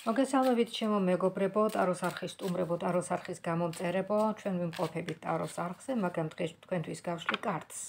მოგესალმებით ჩემო მეგობრებო, ტაროს არხის სტუმრებო, ტაროს არხის გამომწერებო, ჩვენ ვიმყოფებით ტაროს არხზე, მაგრამ დღეს თქვენთვის გავშლი კარტს,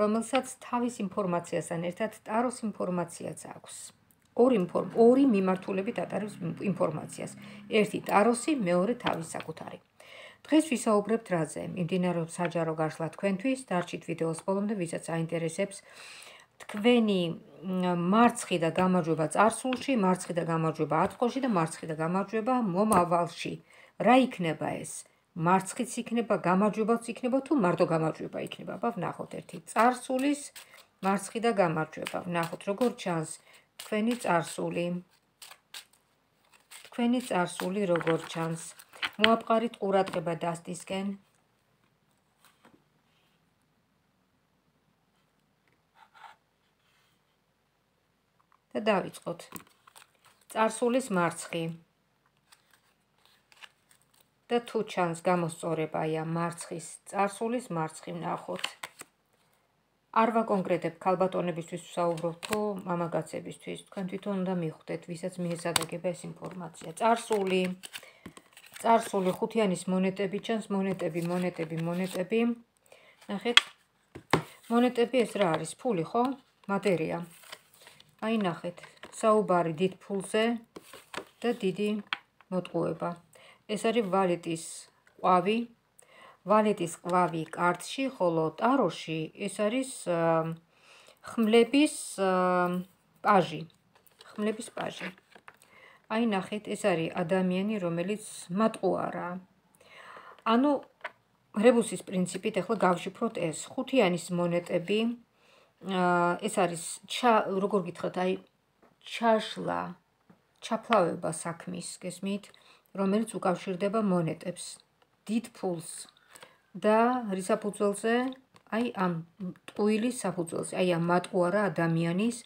რომელსაც თავის ინფორმაციასთან ერთად ტაროს ინფორმაციაც აქვს. ორი ინფორმ ორი მიმართულებით ატარებს ინფორმაციას. ერთი ტაროსი, მეორე თავის საკუთარი. დღეს ვისაუბრებთ რაზე? იმდინარეობს საჯარო გაშლა თქვენთვის, დარჩით ვიდეოს ბოლომდე, ვისაც აინტერესებს თქვენი მარცხი და გამარჯვება წარსულში, მარცხი და გამარჯვება აწყოში და მარცხი და გამარჯვება მომავალში. რა იქნება ეს? მარცხიც იქნება, გამარჯვებაც იქნება თუ მარტო გამარჯვება იქნება? აბა ვნახოთ ერთი წარსულის მარცხი და გამარჯვება. ვნახოთ როგორ ჩანს თქვენი წარსული. თქვენი წარსული როგორ ჩანს? მოაპყარით ყურადღება დასტისკენ. და დავიწყოთ. წარსულის მარცხი. და თუ ჩანს გამოსწორება აი ამ მარცხის წარსულის მარცხი ნახოთ. არ ვაკონკრეტებ ქალბატონებისთვის ვსაუბრობ თუ მამაკაცებისთვის. თქვენ თვითონ უნდა მიხვდეთ, ვისაც მიესადაგება ეს ინფორმაცია. წარსული. წარსული ხუთიანის მონეტები ჩანს, მონეტები, მონეტები, მონეტები. ნახეთ. მონეტები ეს რა არის? ფული, ხო? მატერია. აი ნახეთ, საუბარი დიდ ფულზე და დიდი მოტყუება. ეს არის ვალეტის ყვავი. ვალეტის ყვავი კარტში, ხოლო ტაროში ეს არის ხმლების პაჟი. ხმლების პაჟი. აი ნახეთ, ეს არის ადამიანი, რომელიც მატყუარა. ანუ რებუსის პრინციპით ახლა გავშიფროთ ეს. ხუთიანის მონეტები ეს არის როგორ გითხრათ აი ჩაშლა ჩაფლავება საქმის გესმით რომელიც უკავშირდება მონეტებს დიდ ფულს და რისაფუძველზე აი ამ ტყუილის საფუძველზე. აი ამ მატყუარა ადამიანის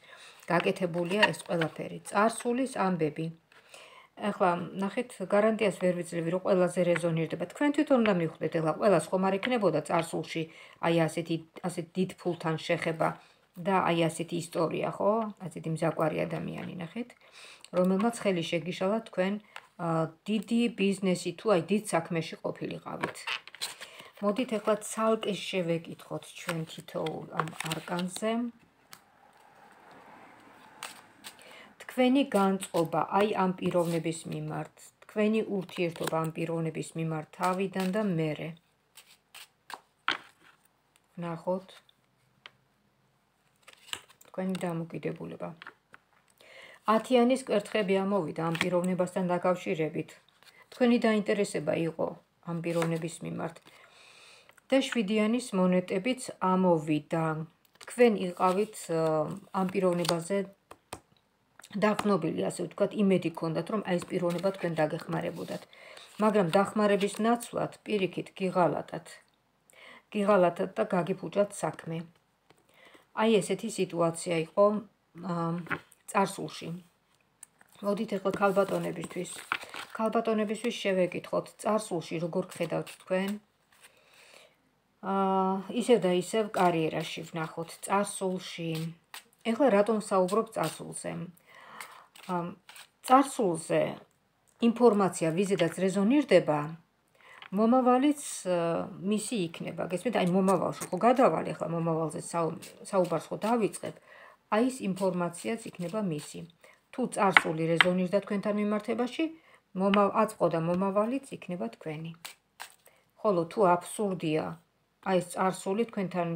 გაკეთებულია ეს ყველაფერი. წარსულის ამბები ახლა ნახეთ გარანტიას ვერ ვიძლევი რომ ყველაზე რეზონირდება თქვენ თვითონ უნდა მიხვდეთ ახლა ყველას ხომ არ იქნებოდა წარსულში აი ასეთი ასეთ დიდ ფულთან შეხება და აი ასეთი ისტორია, ხო? ასეთი მზაკვარი ადამიანი ნახეთ, რომელმაც ხელი შეგიშალა თქვენ დიდი ბიზნესი თუ აი დიდ საქმეში ყოფილიყავით. მოდით ახლა ცალკე შევეკითხოთ ჩვენ თითოეულ ამ არკანზე. თქვენი განწყობა აი ამ პიროვნების მიმართ, თქვენი ურთიერთობა ამ პიროვნების მიმართ თავიდან და მერე. ნახოთ. თქვენი დამოკიდებულება. ათიანის კვერთხები ამოვიდა ამ პიროვნებასთან დაკავშირებით. თქვენი დაინტერესება იყო ამ პიროვნების მიმართ. და შვიდიანის მონეტებიც ამოვიდა. თქვენ იყავით ამ პიროვნებაზე დახნობილი, ასე ვთქვათ, იმედი გქონდათ, რომ აი ეს პიროვნება თქვენ დაგეხმარებოდათ. მაგრამ დახმარების ნაცვლად პირიქით გიღალატათ. გიღალატათ და გაგიფუჭათ საქმე. აი ესეთი სიტუაცია იყო წარსულში. მოდით ახლა ქალბატონებისთვის. ქალბატონებისთვის შევეკითხოთ წარსულში როგორ ხედავთ თქვენ? აა ისევ და ისევ კარიერაში ვნახოთ წარსულში. ახლა რატომ საუბრობ წარსულზე? წარსულზე ინფორმაცია ვიზედაც რეზონირდება, მომავალიც მისი იქნება. გესმით, აი მომავალში ხო გადავალი ახლა მომავალზე საუბარს ხო დავიწყებ. აი ეს ინფორმაციაც იქნება მისი. თუ წარსული რეზონირდა თქვენთან მიმართებაში, აწყო და მომავალიც იქნება თქვენი. ხოლო თუ აბსურდია, აი ეს წარსული თქვენთან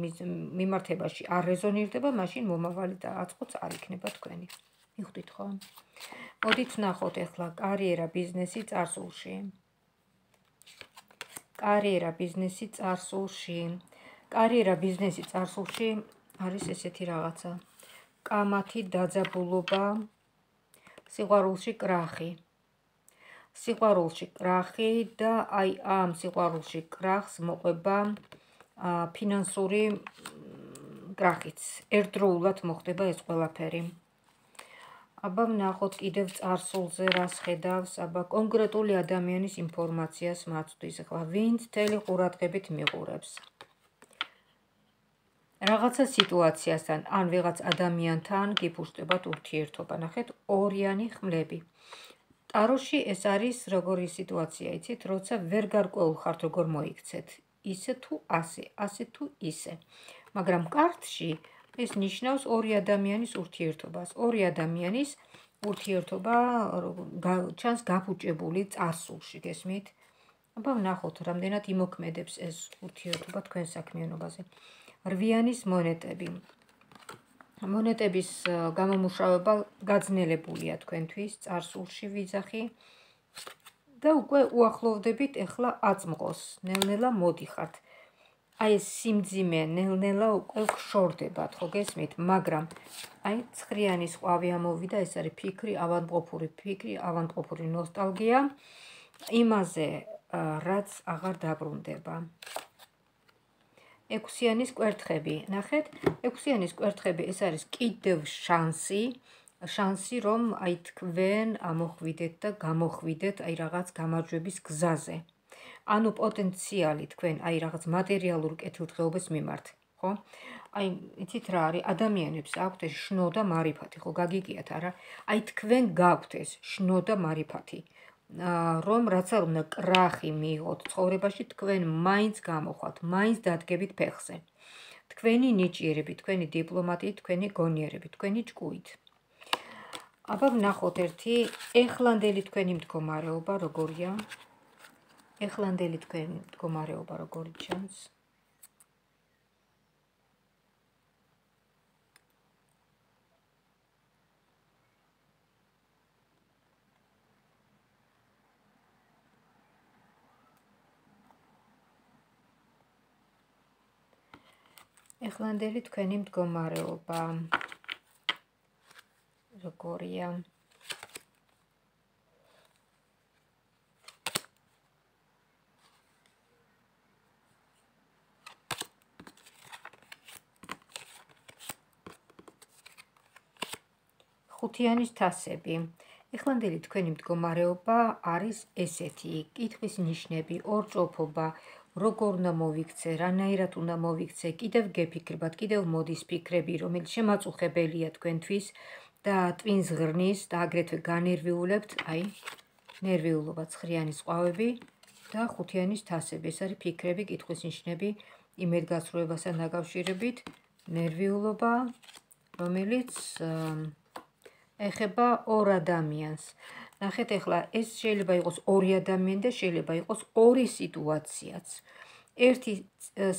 მიმართებაში არ რეზონირდება, მაშინ მომავალი და აწყოც არ იქნება თქვენი. მიხვდით ხო? მოდით ნახოთ ახლა კარიერა, ბიზნესი წარსულში. კარიერა ბიზნესი წარსულში. კარიერა ბიზნესი წარსულში არის ესეთი რაღაცა. კამათი დაძაბულობა, სიყვარულში კრახი. სიყვარულში კრახი და აი ამ სიყვარულში კრახს მოყვება ფინანსური კრახიც. ერთდროულად მოხდება ეს ყველაფერი. აბა ვნახოთ კიდევ წარსულზე რას ხედავს, აბა კონკრეტული ადამიანის ინფორმაციას მაწვდის. ახლა ვინც თელი ყურადღებით მიყურებს. რაღაცა სიტუაციასთან ან ვიღაც ადამიანთან გიფუშტებათ ურთიერთობა. ნახეთ, ორიანი ხმლები. ტაროში ეს არის როგორი სიტუაცია, იცით, როცა ვერ გარკვეულ ხართ როგორ მოიქცეთ, ისე თუ ასე, ასე თუ ისე. მაგრამ კარტში ეს ნიშნავს ორი ადამიანის ურთიერთობას. ორი ადამიანის ურთიერთობა ჩანს გაფუჭებული წარსულში, გესმით? აბა ვნახოთ, რამდენად იმოქმედებს ეს ურთიერთობა თქვენ საქმიანობაზე. რვიანის მონეტები. მონეტების გამომუშავება გაძნელებულია თქვენთვის წარსულში ვიზახი და უკვე უახლოვდებით ახლა აწმყოს ნელ-ნელა მოდიხართ აი ეს სიმძიმე ნელ-ნელა უკვე გშორდებათ ხო გესმით? მაგრამ აი ცხრიანის ყვავი ამოვიდა ეს არის ფიქრი ავანტყოფური ფიქრი ავანტყოფური ნოსტალგია. იმაზე რაც აღარ დაბრუნდება. ექვსიანის კვერთხები. ნახეთ, ექვსიანის კვერთხები ეს არის კიდევ შანსი, შანსი რომ აი თქვენ ამოხვიდეთ და გამოხვიდეთ აი რაღაც გამარჯვების გზაზე. ანუ პოტენციალი თქვენ აი რაღაც მატერიალურ კეთილდღეობას მიმართ, ხო? აი იცით რა არის ადამიანებს აქვთ ეს შნო და მარიფათი, ხო გაგიგიათ არა? აი თქვენ გაქვთ ეს შნო და მარიფათი. რომ რაც არ უნდა კრახი მიიღოთ ცხოვრებაში, თქვენ მაინც გამოხვალთ, მაინც დადგებით ფეხზე. თქვენი ნიჭიერები, თქვენი დიპლომატიით, თქვენი გონიერები, თქვენი ჭკუით. აბა ვნახოთ ერთი ეხლანდელი თქვენი მდგომარეობა როგორია? ეხლანდელი თქვენი მდგომარეობა როგორი ჩანს? ეხლანდელი თქვენი მდგომარეობა როგორია ხუთიანის თასები. ეხლანდელი თქვენი მდგომარეობა არის ესეთი. კითხვის ნიშნები ორჭოფობა როგორ უნდა მოვიქცე, რანაირად უნდა მოვიქცე, კიდევ გეფიქრებათ, კიდევ მოდის ფიქრები, რომელიც შემაწუხებელია თქვენთვის და ტვინს ღრნის და აგრეთვე განერვიულებთ, აი, ნერვიულობა ცხრიანის ყვავები და ხუთიანის თასები. ეს არის ფიქრები, კითხვის ნიშნები იმედგაცრუებასთან დაკავშირებით, ნერვიულობა, რომელიც ეხება ორ ადამიანს. ნახეთ ახლა ეს შეიძლება იყოს ორი ადამიანი და შეიძლება იყოს ორი სიტუაციაც. ერთი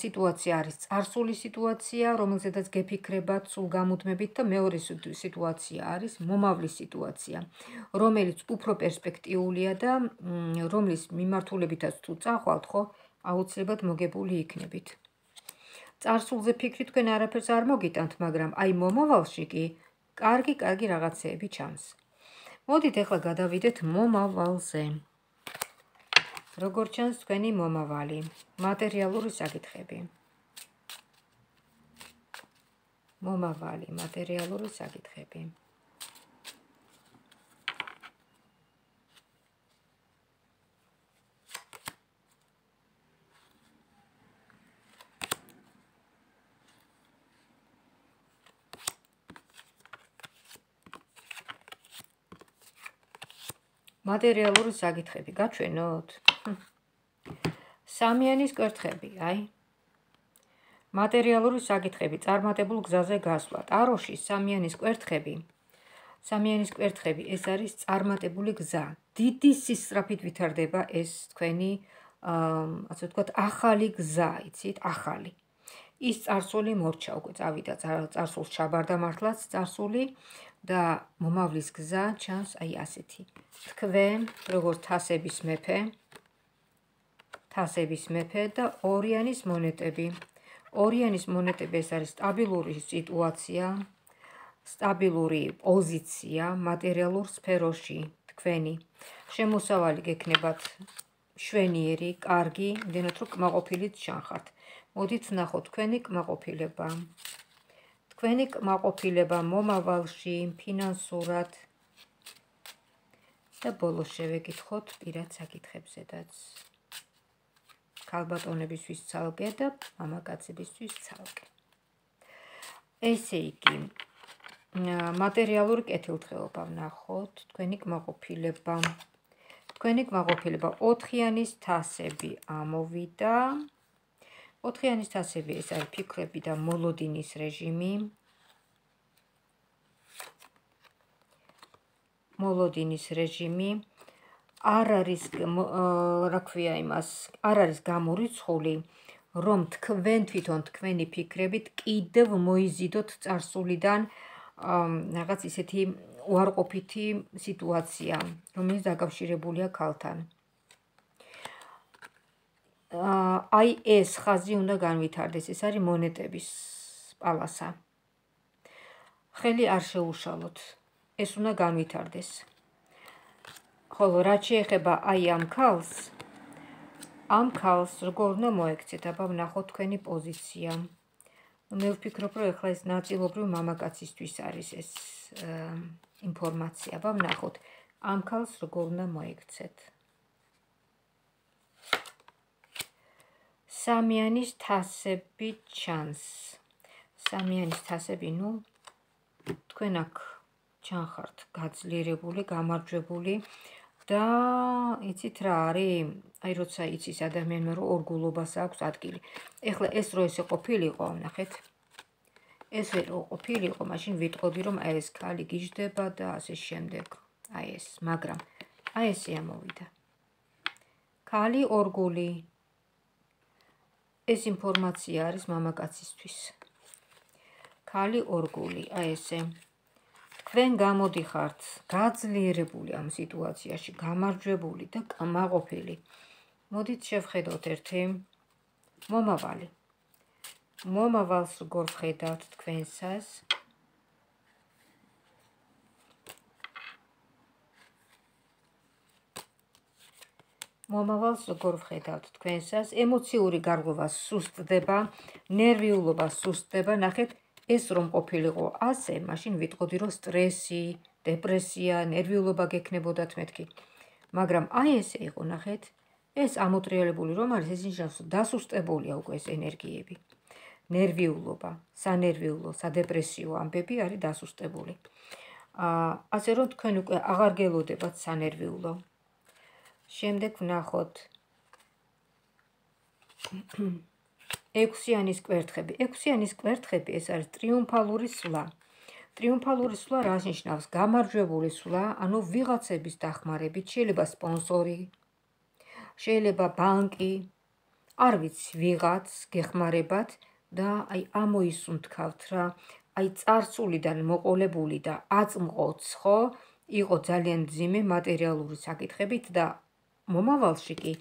სიტუაცია არის წარსული სიტუაცია, რომელზედაც გეფიქრებათ სულ გამუდმებით და მეორე სიტუაცია არის მომავლის სიტუაცია, რომელიც უფრო პერსპექტიულია და რომლის მიმართულებითაც თუ წახვალთ, ხო, აუცილებლად მოგებული იქნებით. წარსულზე ფიქრი თქვენ არაფერს არ მოგიტანთ, მაგრამ აი მომავალში კი კარგი, კარგი რაღაცეები ჩანს. მოდით ახლა გადავიდეთ მომავალზე. როგორ ჩანს თქვენი მომავალი? მატერიალური საკითხები. მომავალი, მატერიალური საკითხები. მატერიალური საკითხები გაჩვენოთ. სამიანის კვერთხები, აი. მატერიალური საკითხები წარმატებულ გზაზე გასვლა. ტაროში სამიანის კვერთხები სამიანის კვერთხები ეს არის წარმატებული გზა. დიდი სისწრაფით ვითარდება ეს თქვენი ასე ვთქვათ, ახალი გზა, იცით, ახალი. ის царსული მორჩა უკვე წავიდა, царსულს ჩაბარდა მართლაც царსული და მომავლის გზა ჩანს აი ასეთი. თქვენ როგორც თასების მეფე, თასების მეფე და ორიანის მონეტები. ორიანის მონეტები ეს არის სტაბილური სიტუაცია, სტაბილური პოზიცია მატერიალურ სფეროში თქვენი. შემოსავალი გექნებათ შვენიერი, კარგი, იმდენად რომ კმაყოფილით ჩანხართ. მოდით ნახოთ თქვენი კმაყოფილება. თქვენი კმაყოფილება მომავალში, ფინანსურად და ბოლოს შევეკითხოთ პირად საკითხებზედაც. ქალბატონებისთვის ცალკე და მამაკაცებისთვის ცალკე. ესე იგი, მატერიალური კეთილდღეობა ვნახოთ, თქვენი კმაყოფილება. თქვენი კმაყოფილება 4-იანის თასები ამოვიდა. ოთხიანის თასები ეს არის ფიქრები და მოლოდინის რეჟიმი. მოლოდინის რეჟიმი არ არის რა ქვია იმას, არ არის გამორიცხული, რომ თქვენ თვითონ თქვენი ფიქრებით კიდევ მოიზიდოთ царსულიდან რაღაც ისეთი უარყოფითი სიტუაცია, რომელიც დაკავშირებულია ქალთან. აი ეს ხაზი უნდა განვითარდეს, ეს არის მონეტების პალასა. ხელი არ შეუშალოთ. ეს უნდა განვითარდეს. ხოლო რაც შეეხება აი ამ ქალს, ამ ქალს როგორ უნდა მოექცეთ, აბა ვნახოთ თქვენი პოზიცია. მე ვფიქრობ, რომ ეხლა ეს ნაწილობრივ მამაკაცისთვის არის ეს ინფორმაცია, აბა ვნახოთ ამ ქალს როგორ უნდა მოექცეთ. სამიანის თასები ჩანს. სამიანის თასები, ნუ თქვენ აქ ჩანხართ გაძლიერებული, გამარჯვებული და იცით რა არის? აი როცა იცის ადამიანმა რომ ორგულობას აქვს ადგილი. ეხლა ეს რო ესე ყოფილიყო, ნახეთ. ესე რო ყოფილიყო, მაშინ ვიტყოდი რომ აი ეს ქალი გიждდება და ასე შემდეგ. აი ეს, მაგრამ აი ესე ამოვიდა. ქალი ორგული ეს ინფორმაცია არის მამაკაცისთვის. ქალი ორგული, აი ესე. თქვენ გამოდიხართ გაძლიერებული ამ სიტუაციაში, გამარჯვებული და კმაყოფილი. მოდით შევხედოთ ერთი მომავალი. მომავალს როგორ ხედავთ თქვენსას? მომავალს როგორ ხედავთ თქვენსას? ემოციური გარღვევა სუსტდება, ნერვიულობა სუსტდება. ნახეთ, ეს რომ ყოფილიყო ასე, მაშინ ვიტყოდი რომ სტრესი, დეპრესია, ნერვიულობა გექნებოდათ მეთქი. მაგრამ აი ესე იყო, ნახეთ, ეს ამოტრიალებული რომ არის, ეს ნიშნავს, დასუსტებულია უკვე ეს ენერგიები. ნერვიულობა, სანერვიულო, სადეპრესიო ამბები არის დასუსტებული. აა ასე რომ თქვენ უკვე აღარ გელოდებათ სანერვიულო. შემდეგ ვნახოთ 6-იანის კვერთხები. 6-იანის კვერთხები ეს არის ტრიუმფალური სვლა. ტრიუმფალური სვლა რას ნიშნავს? გამარჯვებული სვლა, ანუ ვიღაცების დახმარებით, შეიძლება სპონსორი, შეიძლება ბანკი, არ ვიცი, ვიღაც გეხმარებათ და აი ამოისუნთქავთ რა, აი царцулიდან მოყოლებული და აწმყოც ხო, იყო ძალიან ძიმე მატერიალური საკითხებით და მომავალში კი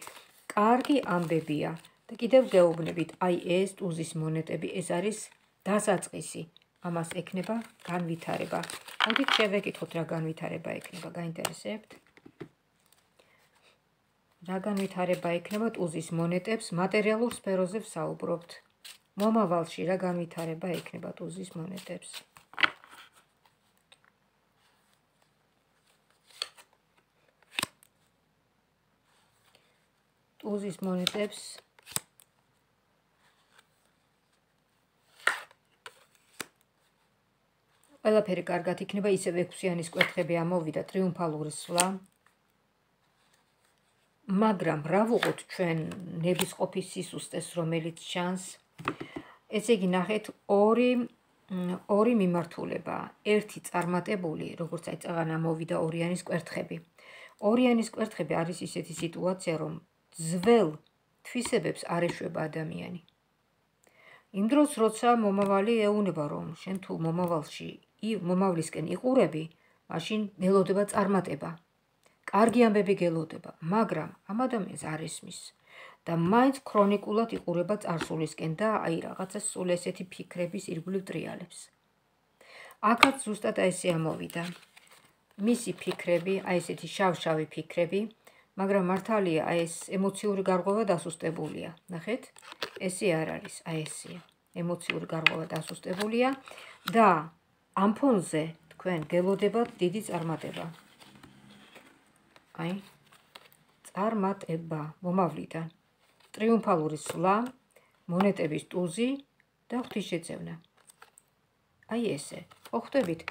კარგი ამბებია. და კიდევ გეუბნებით, აი ეს ტუზის მონეტები, ეს არის დასაწყისი. ამას ექნება განვითარება. მოდით შევეკითხოთ რა განვითარება ექნება, გაინტერესებთ? რა განვითარება ექნება ტუზის მონეტებს მატერიალურ სფეროზე ვსაუბრობთ. მომავალში რა განვითარება ექნება ტუზის მონეტებს? ტუზის მონეტებს ყველაფერი კარგად იქნება, ისევ ექვსიანის კვერთხები ამოვიდა ტრიუმფალური სვლა. მაგრამ რა ვუყოთ ჩვენ ნებისყოფის სისუსტეს, რომელიც ჩანს? ესე იგი, ნახეთ, ორი ორი მიმართულება, ერთი წარმატებული, როგორც აი წაღან ამოვიდა ორიანის კვერთხები. ორიანის კვერთხები არის ისეთი სიტუაცია, რომ ძველ თვისებებს არ ეშვება ადამიანი. იმ დროს, როცა მომავალი ეუნება, რომ შენ თუ მომავალში მომავლისკენ იყურები, მაშინ გელოდება წარმატება. კარგი ამბები გელოდება, მაგრამ ამ ადამიანს არ ისმის და მაინც ქრონიკულად იყურება წარსულისკენ და აი რაღაცა სულ ესეთი ფიქრების ირგვლივ ტრიალებს. აქაც ზუსტად ესე ამოვიდა. მისი ფიქრები, აი ესეთი შავ-შავი ფიქრები, მაგრამ მართალია, აი ეს ემოციური გარღვევა დასუსტებულია. ნახეთ? ესე არ არის, აი ესეა. ემოციური გარღვევა დასუსტებულია და ამ ფონზე თქვენ გელოდებათ დიდი წარმატება. აი წარმატება მომავლიდან. ტრიუმფალური სვლა, მონეტების ტუზი და ღვთისშეწევნა. აი ესე. ხო ხვდებით?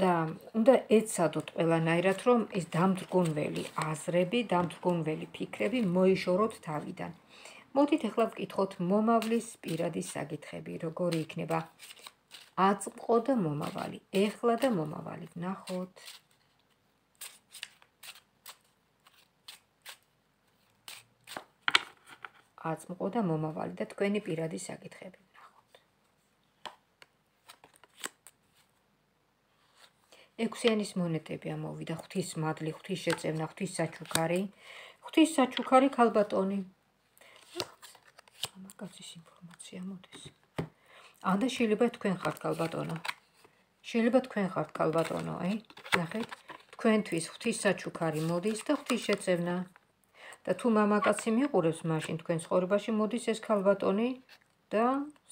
და უნდა ეცადოთ ყველანაირად, რომ ეს დამძგუნველი აზრები, დამძგუნველი ფიქრები მოიშოროთ თავიდან. მოდით ახლა ვკითხოთ მომავლის პირადი საკითხები, როგორი იქნება აწმყო და მომავალი. ეხლა და მომავალი. ნახოთ. აწმყო და მომავალი და თქვენი პირადი საკითხები. ექვსიანის მონეტები ამოვიდა ღვთის მადლი, ღვთის შეწევნა, ღვთის საჩუქარი, ღვთის საჩუქარი ქალბატონი. ამაკაცის ინფორმაცია მოდის. ანდა შეიძლება თქვენ ხართ ქალბატონო. შეიძლება თქვენ ხართ ქალბატონო, აი, ნახეთ, თქვენთვის ღვთის საჩუქარი მოდის და ღვთის შეწევნა. და თუ მამაკაცი მიყურებს მაშინ თქვენ ცხოვრებაში მოდის ეს ქალბატონი და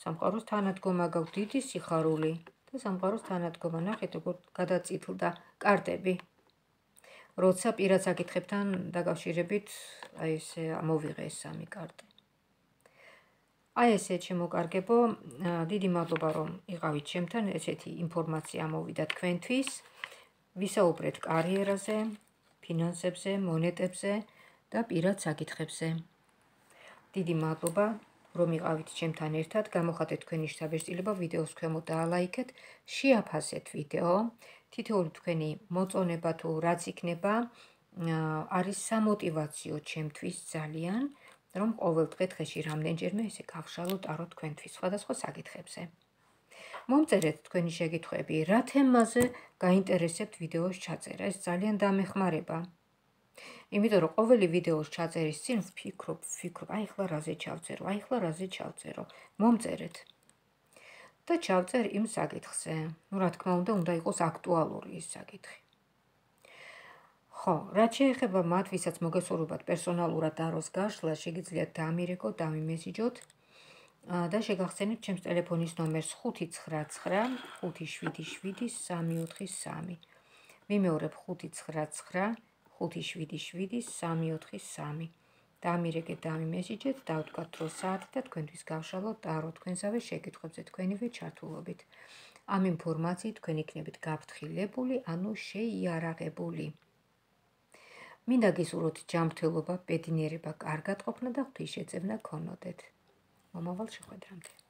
სამყაროს თანადგომა გაქვს დიდი სიხარული. და სამყაროს თანადგომა ნახეთ როგორ გადაწითლდა კარტები. როცა პირად საკითხებთან დაკავშირებით აი ესე ამოვიღე ეს სამი კარტი. აი ესე შემოკარგებო დიდი მადლობა რომ იყავით ჩემთან ესეთი ინფორმაცია ამოვიდა თქვენთვის. ვისაუბრეთ კარიერაზე ფინანსებზე მონეტებზე და პირად საკითხებზე. დიდი მადლობა რომ იყავით ჩემთან ერთად, გამოხატეთ თქვენი შთაბეჭდილება ვიდეოს ქვემოთ და ლაიქეთ, შეაფასეთ ვიდეო. თითოეული თქვენი მოწონება თუ რაც იქნება, არის სამოტივაციო ჩემთვის ძალიან, რომ ყოველ დღე დღეში რამდენჯერმე ესე გავშალოთ არო თქვენთვის სხვადასხვა საკითხებზე. მომწერეთ თქვენი შეკითხვები, რა თემაზე გაინტერესებთ ვიდეოს ჩაწერა, ეს ძალიან დამეხმარება. იმიტომ რომ ყოველი ვიდეოს ჩაწერის წინ ვფიქრობ, ვფიქრობ, აი ახლა რაზე ჩავწერო, აი ახლა რაზე ჩავწერო. მომწერეთ. და ჩავწერ იმ საკითხზე. ну, რა თქმა უნდა, უნდა იყოს აქტუალური ის საკითხი. ხო, რაც შეეხება მათ, ვისაც მოგესურვებათ პერსონალურად დაროს გაშლა, შეგიძლიათ დამირეკოთ, დამიმესიჯოთ და შეგახსენებთ ჩემს ტელეფონის ნომერს 599 577 343. მიმეორებ 599 577-343. დამირეკეთ და ამიმესიჯეთ, დავთქვათ დრო საათი და თქვენთვის გავშალოთ და რო თქვენსავე შეკითხვებზე თქვენივე ჩართულობით. ამ ინფორმაციით თქვენ იქნებით გაფრთხილებული, ანუ შეიარაღებული. მინდა გისურვოთ ჯანმრთელობა, ბედნიერება, კარგად ყოფნა და ღვთის შეწევნა გქონოდეთ. მომავალ შეხვედრამდე.